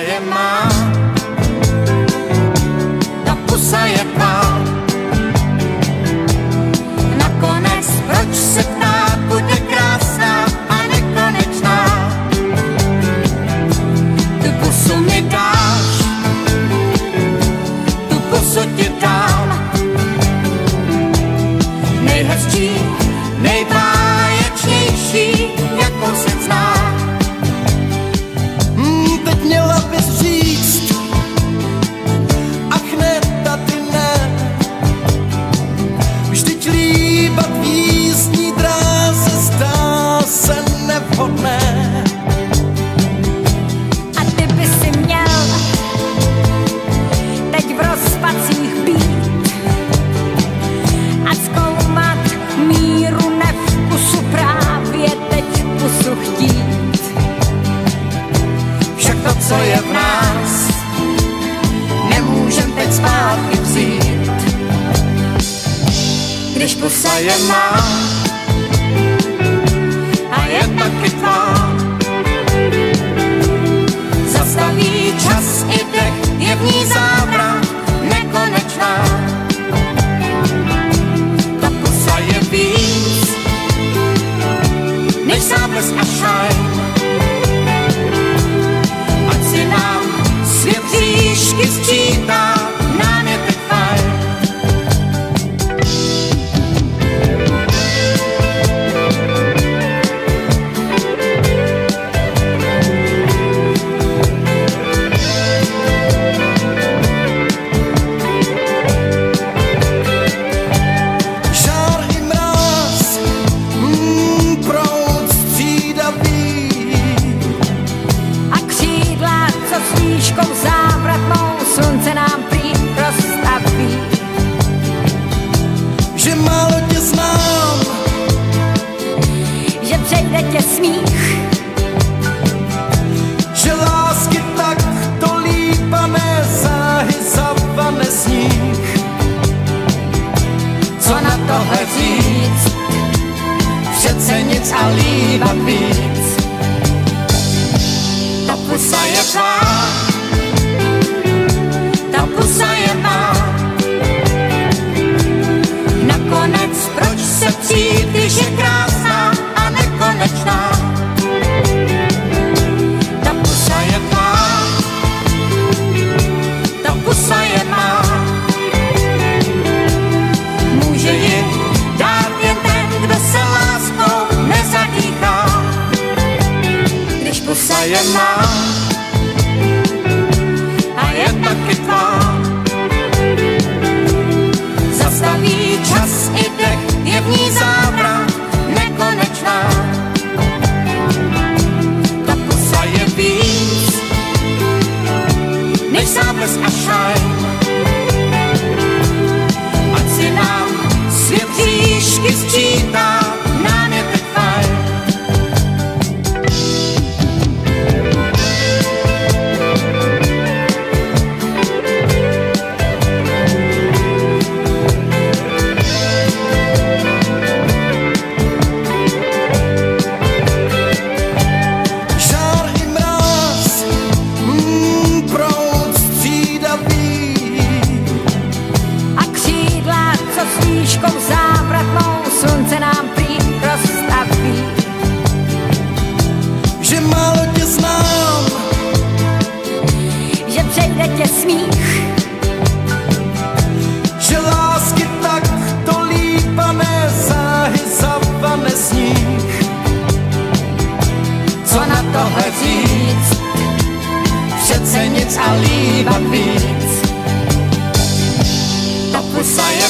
Je má, ta pusa je má. Nakonec proč se ptát, bude krásná a nekonečná. Tu pusu mi dáš, tu pusu ti dám. Nejhezčí, pusa je má a je taky tvá. Zastaví čas i dech, je v ní závrat nekonečná. Ta pusa je víc, než záblesk a šajn. tonight. I'll leave a beat. Tapos sa yapan. Smích, že lásky tak to. Lípané z nich. Co na tohle říct? Přece nic a líbat víc. To pusa je